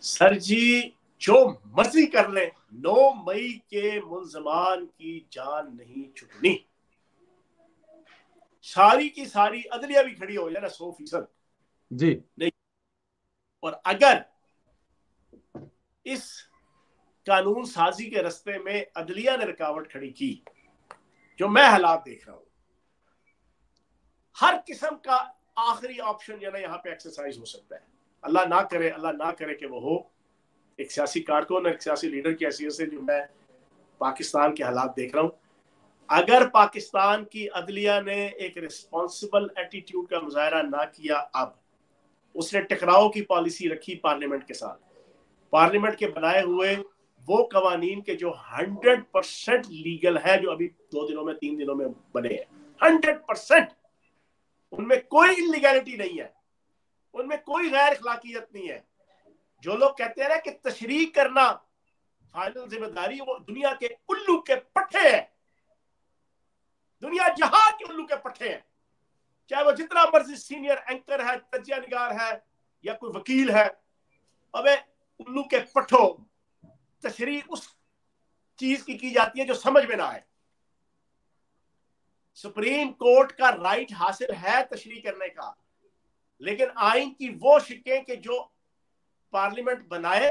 S2: سر جی جو مرضی کر لیں نو مئی کے ملزمان کی جان نہیں چھٹنی۔ ساری کی ساری عدلیہ بھی کھڑی ہو جائے نا سو فیصد۔
S1: جی۔
S2: نہیں اور اگر اس قانون سازی کے رستے میں عدلیہ نے رکاوٹ کھڑی کی، جو میں حالات دیکھ رہا ہوں۔ ہر قسم کا آخری آپشن جو نا یہاں پہ ایکسرسائز ہو سکتا ہے۔ اللہ نہ کرے، اللہ نہ کرے کہ وہ ہو۔ ایک سیاسی کارکن، ایک سیاسی لیڈر کی حیثیت سے جو میں پاکستان کے حالات دیکھ رہا ہوں۔ اگر پاکستان کی عدلیہ نے ایک ریسپانسبل ایٹیٹیوڈ کا مظاہرہ نہ کیا اب، اس نے ٹکراؤ کی پالیسی رکھی پارلیمنٹ کے ساتھ۔ پارلیمنٹ کے بنائے ہوئے وہ قوانین کے جو ہنڈریڈ پرسینٹ لیگل ہے جو ابھی دو دنوں میں، تین دنوں میں بنے ہیں۔ ہنڈریڈ پرسینٹ ان میں کوئی انلیگیلٹی نہیں ہے۔ ان میں کوئی غیر اخلاقیت نہیں ہے۔ جو لوگ کہتے ہیں کہ تشریح کرنا فائنل ذمہ داری، وہ دنیا کے الو کے پٹھے ہیں۔ دنیا جہاں کے الو کے پٹھے ہیں۔ چاہے وہ جتنا مرضی سینئر اینکر ہے، تجزیہ نگار ہے یا کوئی وکیل ہے۔ ابے الو کے پٹھو تشریح اس چیز کی کی جاتی ہے جو سمجھ میں نہ آئے۔ سپریم کورٹ کا رائٹ حاصل ہے تشریح کرنے کا، لیکن آئین کی وہ شکیں کہ جو پارلیمنٹ بنائے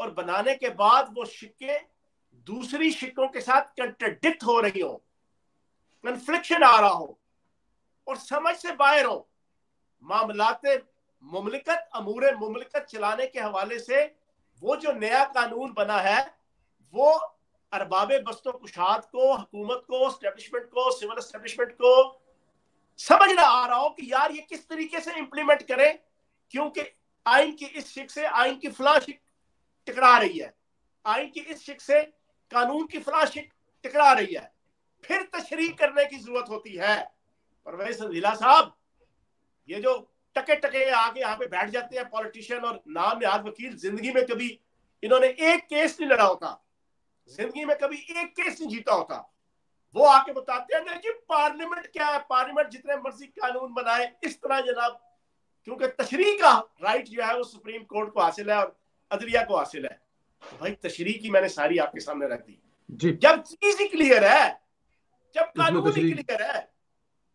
S2: اور بنانے کے بعد وہ شکیں دوسری شکوں کے ساتھ کنٹرڈکٹ ہو رہی ہوں، کنفلکشن آ رہا ہو اور سمجھ سے باہر ہو معاملات مملکت امور مملکت چلانے کے حوالے سے وہ جو نیا قانون بنا ہے، وہ ارباب بست و کشاد کو، حکومت کو اسٹیبلشمنٹ کو سول اسٹیبلشمنٹ کو سمجھنا آ رہا ہو کہ یار یہ کس طریقے سے امپلیمنٹ کریں، کیونکہ آئین کی اس شک سے آئین کی فلاں شک ٹکرا رہی ہے۔ آئین کی اس شک سے قانون کی فلاں شک ٹکرا رہی ہے۔ پھر تشریح کرنے کی ضرورت ہوتی ہے۔ پرویز ضلع صاحب، یہ جو ٹکے ٹکے آگے یہاں پہ بیٹھ جاتے ہیں پولیٹیشین اور نام یاد وکیل۔ زندگی میں کبھی انہوں نے ایک کیس نہیں لڑا ہوتا۔ زندگی میں کبھی ایک کیس نہیں جیتا ہوتا۔ وہ آ کے بتاتے ہیں جی پارلیمنٹ کیا ہے؟ پارلیمنٹ جتنے مرضی قانون بنائے۔ اس طرح جناب کیونکہ تشریح کا رائٹ جو ہے وہ سپریم کورٹ کو حاصل ہے اور عدلیہ کو حاصل ہے۔ بھائی تشریح کی میں نے ساری آپ کے سامنے رکھ دی۔ جی۔ جب چیز ہی کلیئر ہے جب قانون ہی کلیئر ہے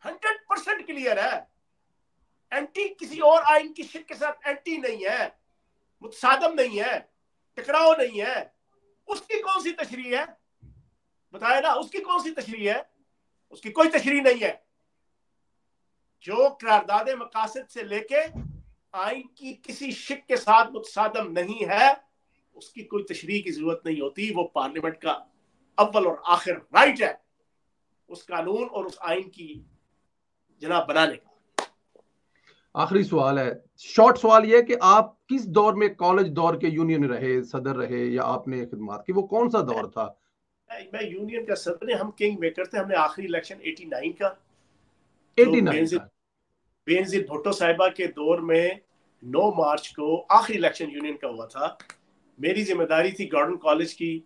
S2: ہنڈریڈ پرسینٹ کلیئر ہے۔ اینٹی کسی اور آئین کی شک کے ساتھ اینٹی نہیں ہے، متصادم نہیں ہے، ٹکراؤ نہیں ہے۔ اس کی کون سی تشریح ہے؟ بتایا نا، اس کی کون سی تشریح ہے؟ اس کی کوئی تشریح نہیں ہے۔ جو قرارداد مقاصد سے لے کے آئین کی کسی شک کے ساتھ متصادم نہیں ہے، اس کی کوئی تشریح کی ضرورت نہیں ہوتی۔ وہ پارلیمنٹ کا اول اور آخر رائٹ ہے۔ اس قانون اور اس آئین کی جناب بنانے کا
S1: آخری سوال ہے۔ شارٹ سوال یہ کہ آپ کس دور میں کالج دور کے یونین رہے صدر رہے یا آپ نے خدمات کی؟ وہ کون سا دور تھا؟
S2: میں یونین کا صدر ہم کنگ میکر تھے ہم نے آخری الیکشن ایٹی نائن کا۔
S1: ایٹی نائن
S2: بینزی بھٹو صاحبہ کے دور میں نو مارچ کو آخری الیکشن یونین کا ہوا تھا۔ میری ذمہ داری تھی گارڈن کالج کی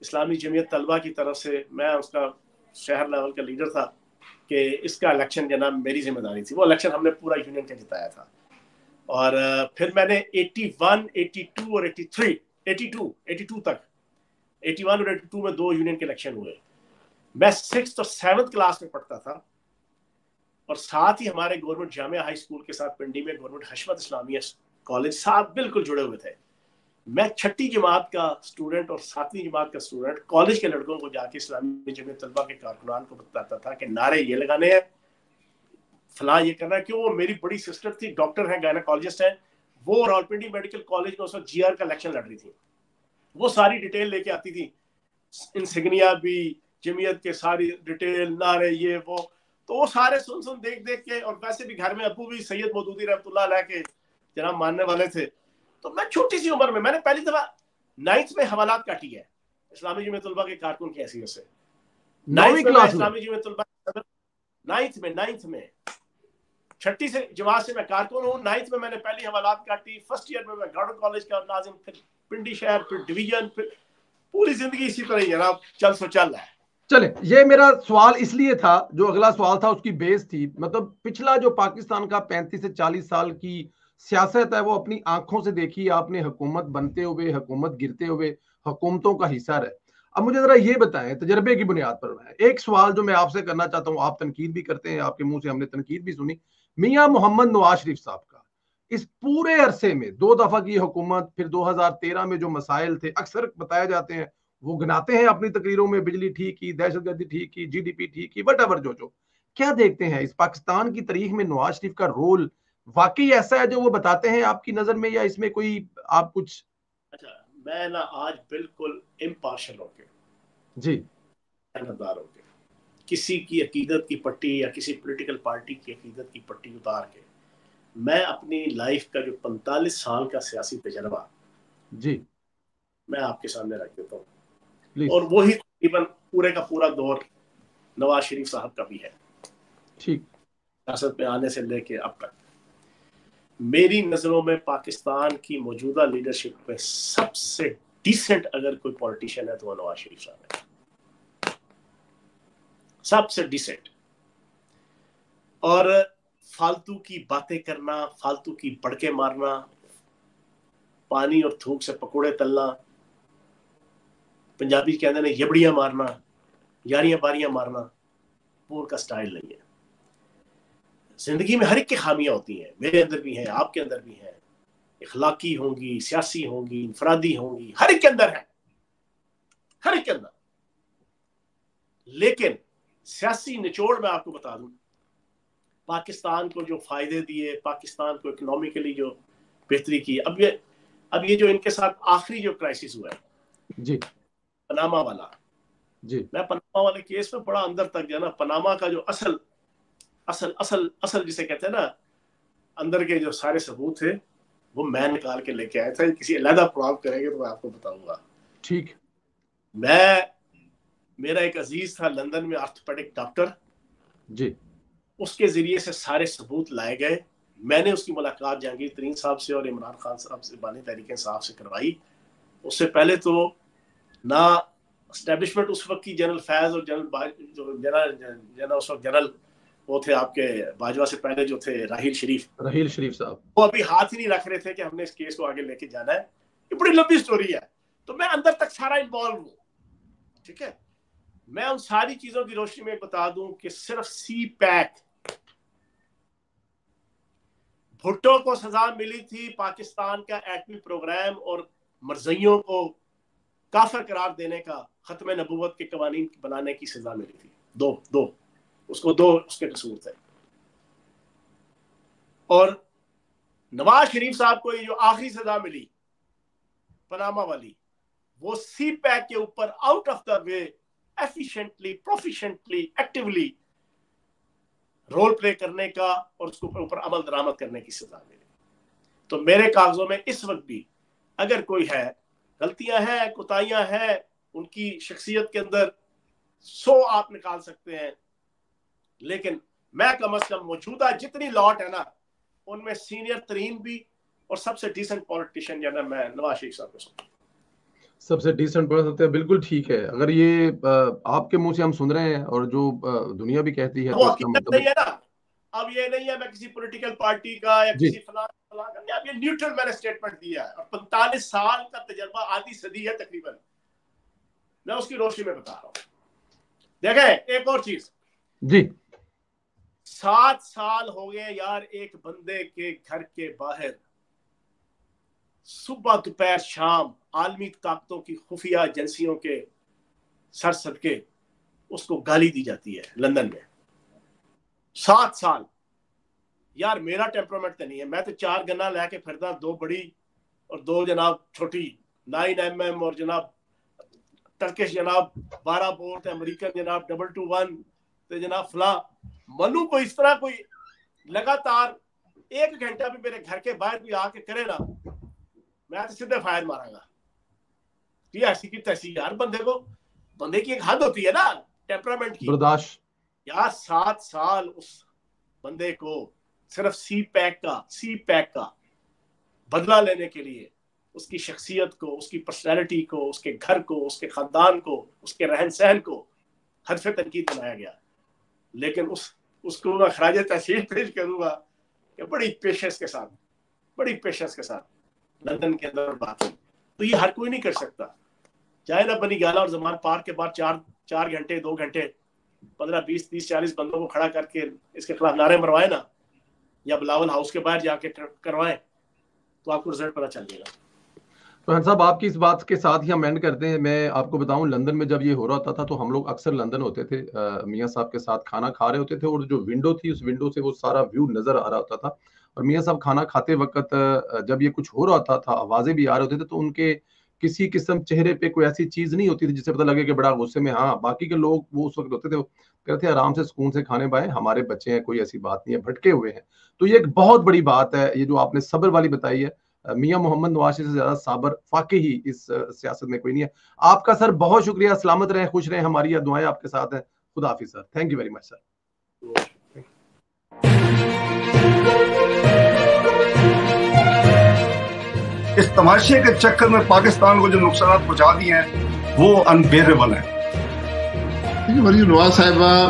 S2: اسلامی جمعیت طلبہ کی طرف سے میں اس کا شہر لیول کا لیڈر تھا۔ کہ اس کا الیکشن جناب میری ذمہ داری تھی۔ وہ الیکشن ہم نے پورا یونین کا جتایا تھا۔ اور پھر میں نے ایٹی ون ایٹی ٹو اور eighty three eighty two eighty two تک ایٹی ون اور ایٹی ٹو میں دو یونین کے الیکشن ہوئے۔ میں سکس اور سیونتھ کلاس میں پڑھتا تھا۔ اور ساتھ ہی ہمارے گورنمنٹ جامعہ ہائی اسکول کے ساتھ پنڈی میں گورنمنٹ حشمت اسلامیہ کالج ساتھ بالکل جڑے ہوئے تھے۔ میں چھٹی جماعت کا اسٹوڈنٹ اور ساتویں جماعت کا اسٹوڈنٹ کالج کے لڑکوں کو جا کے اسلامی جمع طلبہ کے کارکنان کو بتاتا تھا کہ نعرے یہ لگانے ہیں، فلاں یہ کرنا ہے کیوں وہ میری بڑی سسٹر تھی ڈاکٹر ہیں گائناکالوجسٹ ہیں، وہ راولپنڈی میڈیکل کالج میں اس وقت جی آر کا الیکشن لڑ رہی تھی۔ وہ ساری ڈیٹیل لے کے آتی تھی۔ انسگنیا بھی، جمعیت کے ساری ڈیٹیل نعرے، یہ، وہ۔ تو وہ سارے سن سن دیکھ دیکھ کے، اور ویسے بھی گھر میں ابو بھی سید مودودی رحمۃ اللہ علیہ کے جناب ماننے والے تھے۔ تو میں چھوٹی سی عمر میں میں نے پہلی دفعہ نائنتھ میں حوالات کاٹی ہے اسلامی جمع طلبہ کے کارکن کی حیثیت سے۔ اسلامی جمع طلبہ نائنتھ میں نائنتھ میں۔ چھٹی سے جماعت سے میں کارکن ہوں۔ نائنتھ میں میں نے پہلی حوالات کاٹی۔ فرسٹ ایئر میں میں گارڈن کالج کا ناظم پھر پنڈی شہر پھر ڈویژن پھر پوری زندگی اسی طرح ہی جناب چل سو چل رہا ہے۔
S1: چلے یہ میرا سوال اس لیے تھا جو اگلا سوال تھا اس کی بیس تھی۔ مطلب پچھلا جو پاکستان کا پینتیس سے چالیس سال کی سیاست ہے، وہ اپنی آنکھوں سے دیکھی، آپ نے حکومت بنتے ہوئے، حکومت گرتے ہوئے حکومتوں کا حصہ رہے۔ اب مجھے ذرا یہ بتائیں، تجربے کی بنیاد پر میں ایک سوال جو میں آپ سے کرنا چاہتا ہوں، آپ تنقید بھی کرتے ہیں، آپ کے منہ سے ہم نے تنقید بھی سنی۔ میاں محمد نواز شریف صاحب کا۔ اس پورے عرصے میں دو دفعہ کی حکومت، پھر دو ہزار تیرہ میں جو مسائل تھے، اکثر بتایا جاتے ہیں، وہ گناتے ہیں اپنی تقریروں میں، بجلی ٹھیک کی، دہشت گردی ٹھیک کی جی ڈی پی ٹھیک کی وٹ ایور جو جو۔ کیا دیکھتے ہیں، اس پاکستان کی تاریخ میں نواز شریف کا رول واقعی ایسا ہے جو وہ بتاتے ہیں آپ کی نظر میں یا اس میں کوئی آپ کچھ
S2: اچھا میں نا آج بالکل امپارشل ہو کے
S1: جی۔
S2: دار ہو کے کسی کی عقیدت کی پٹی یا کسی پولیٹیکل پارٹی کی عقیدت کی پٹی اتار کے میں اپنی لائف کا جو پنتالیس سال کا سیاسی تجربہ
S1: جی۔
S2: میں آپ کے سامنے رکھ دیتا ہوں۔ اور وہی تقریباً پورے کا پورا دور نواز شریف صاحب کا بھی ہے۔
S1: ٹھیک۔
S2: سیاست پہ آنے سے لے کے اب تک۔ میری نظروں میں پاکستان کی موجودہ لیڈرشپ میں سب سے ڈیسنٹ اگر کوئی پولیٹیشین ہے تو وہ نواز شریف صاحب ہے۔ سب سے ڈیسنٹ اور فالتو کی باتیں کرنا، فالتو کی بڑکے مارنا، پانی اور تھوک سے پکوڑے تلنا، پنجابی کہتے ہیں یبڑیاں مارنا، یاریاں باریاں مارنا وہ ان کا سٹائل نہیں ہے۔ زندگی میں ہر ایک کی خامیاں ہوتی ہیں میرے اندر بھی ہیں آپ کے اندر بھی ہیں۔ اخلاقی ہوں گی سیاسی ہوں گی انفرادی ہوں گی ہر ایک کے اندر ہے ہر ایک کے اندر۔ لیکن سیاسی نچوڑ میں آپ کو بتا دوں پاکستان کو جو فائدے دیے پاکستان کو اکنامیکلی جو بہتری کی اب یہ اب یہ جو ان کے ساتھ آخری جو کرائسس ہوا ہے
S1: جی۔
S2: پناما والا۔
S1: جی۔
S2: میں پناما والے کیس میں بڑا اندر تک گیا نا پناما کا جو اصل اصل اصل اصل جسے کہتے ہیں نا اندر کے جو سارے ثبوت تھے وہ میں نکال کے لے کے آیا تھا۔ کسی علیحدہ پروگرام کریں گے تو میں آپ کو بتاؤں گا۔
S1: ٹھیک۔
S2: میں میرا ایک عزیز تھا لندن میں آرتھوپیڈک ڈاکٹر۔
S1: جی۔
S2: اس کے ذریعے سے سارے ثبوت لائے گئے۔ میں نے اس کی ملاقات جہانگیر ترین صاحب سے اور عمران خان صاحب سے بانی تحریک صاحب سے کروائی۔ اس سے پہلے تو نہ اسٹیبلشمنٹ اس وقت کی جنرل فیض اور جنرل جو جنرل جنرل اس وقت جنرل وہ تھے آپ کے باجوہ سے پہلے جو تھے راہیل شریف۔
S1: راہیل شریف صاحب۔
S2: وہ ابھی ہاتھ ہی نہیں رکھ رہے تھے کہ ہم نے اس کیس کو آگے لے کے جانا ہے۔ یہ بڑی لمبی سٹوری ہے۔ تو میں اندر تک سارا انوالو ہوں۔ ٹھیک ہے؟ میں ان ساری چیزوں کی روشنی میں بتا دوں کہ صرف سی پیک۔ بھٹو کو سزا ملی تھی پاکستان کا ایٹمی پروگرام اور مرزیوں کو کافر قرار دینے کا ختم نبوت کے قوانین بنانے کی سزا ملی تھی۔ دو دو۔ اس کو دو اس کے قصور تھے۔ اور نواز شریف صاحب کو یہ جو آخری سزا ملی پناما والی، وہ سی پیک کے اوپر out of the way efficiently proficiently actually role play کرنے کا اور اس کو اوپر عمل درامد کرنے کی سزا ملی۔ تو میرے کاغذوں میں اس وقت بھی اگر کوئی ہے، غلطیاں ہیں، کوتاہیاں ہیں، ان کی شخصیت کے اندر سو آپ نکال سکتے ہیں۔ لیکن میں کم از کم موجودہ جتنی لاٹ ہے نا ان میں سینئر ترین بھی اور سب سے ڈیسنٹ پولیٹیشین جو میں نواز شریف صاحب کو سمجھتا
S1: سب سے ڈیسنٹ پڑھ سکتے ہیں بالکل ٹھیک ہے۔ اگر یہ آپ کے منہ سے ہم سن رہے ہیں اور جو دنیا بھی کہتی ہے
S2: مطلب نا۔ اب یہ نہیں ہے میں کسی پولیٹیکل پارٹی کا یا جی۔ کسی فلاں اب یہ نیوٹرل میں نے سٹیٹمنٹ دیا ہے۔ اور پنتالیس سال کا تجربہ آدھی صدی ہے تقریباً۔ میں اس کی روشنی میں بتا رہا ہوں۔ دیکھیں ایک اور چیز۔
S1: جی۔
S2: سات سال ہو گئے یار ایک بندے کے گھر کے باہر۔ صبح، دوپہر، شام، عالمی طاقتوں کی خفیہ ایجنسیوں کے سر صدقے۔ اس کو گالی دی جاتی ہے لندن میں۔ سات سال۔ یار میرا ٹیمپرمنٹ تو نہیں ہے۔ میں تو چار گنا لے کے پھردا، دو بڑی اور دو جناب چھوٹی۔ نائن ایم ایم اور جناب ٹرکش جناب، بارہ بورٹ امریکن جناب، ڈبل ٹو ون، تو جناب فلاں۔ منو کو اس طرح کوئی لگاتار ایک گھنٹہ بھی میرے گھر کے باہر بھی آ کے کرے نا میں تو سیدھے فائر مارا گا۔ یہ ایسی کی تیسی یار بندے کو بندے کی ایک حد ہوتی ہے نا ٹیمپرامنٹ کی۔
S1: برداشت۔
S2: یا سات سال اس بندے کو صرف سی پیک کا سی پیک کا بدلہ لینے کے لیے اس کی شخصیت کو اس کی پرسنالٹی کو اس کے گھر کو اس کے خاندان کو اس کے رہن سہن کو حرف تنقید بنایا گیا۔ لیکن اس اس کو میں خراج تحصیل پیش کروں گا، کہ بڑی پیشنس کے ساتھ، بڑی پیشنس کے ساتھ لندن کے اندر بات ہوئی۔ تو یہ ہر کوئی نہیں کر سکتا۔ چاہے نہ بنی گالا اور زمان پارک کے بعد چار چار گھنٹے، دو گھنٹے، پندرہ، بیس، تیس، چالیس بندوں کو کھڑا کر کے اس کے خلاف نعرے مروائے نا، یا بلاول ہاؤس کے باہر جا کے کروائیں، تو آپ کو رزلٹ پتا چل جائے گا۔
S1: تو صاحب، آپ کی اس بات کے ساتھ ہی ہم اینڈ کرتے ہیں۔ میں آپ کو بتاؤں، لندن میں جب یہ ہو رہا تھا تو ہم لوگ اکثر لندن ہوتے تھے۔ میاں صاحب کے ساتھ کھانا کھا رہے ہوتے تھے اور جو ونڈو تھی، اس ونڈو سے وہ سارا ویو نظر آ رہا ہوتا تھا۔ اور میاں صاحب، کھانا کھاتے وقت جب یہ کچھ ہو رہا تھا آوازیں بھی آ رہے ہوتے تھے تو ان کے کسی قسم چہرے پہ کوئی ایسی چیز نہیں ہوتی تھی جس سے پتہ لگے کہ بڑا غصے میں ہاں باقی کے لوگ وہ اس وقت ہوتے تھے۔ کہتے ہیں آرام سے سکون سے کھانے پائے ہمارے بچے ہیں، کوئی ایسی بات نہیں ہے، بھٹکے ہوئے ہیں۔ تو یہ ایک بہت بڑی بات ہے، یہ جو آپ نے صبر والی بتائی ہے میاں محمد نواز سے زیادہ صابر ہی اس سیاست میں کوئی نہیں ہے۔ آپ کا سر بہت شکریہ سلامت رہیں خوش رہیں ہماری دعائیں آپ کے ساتھ ہیں۔ خدا حافظ sir. Thank you very much sir
S3: اس تماشے کے چکر میں پاکستان کو جو نقصانات پہنچا دیے ہیں وہ انبیریبل ہیں۔
S4: نواز صاحبہ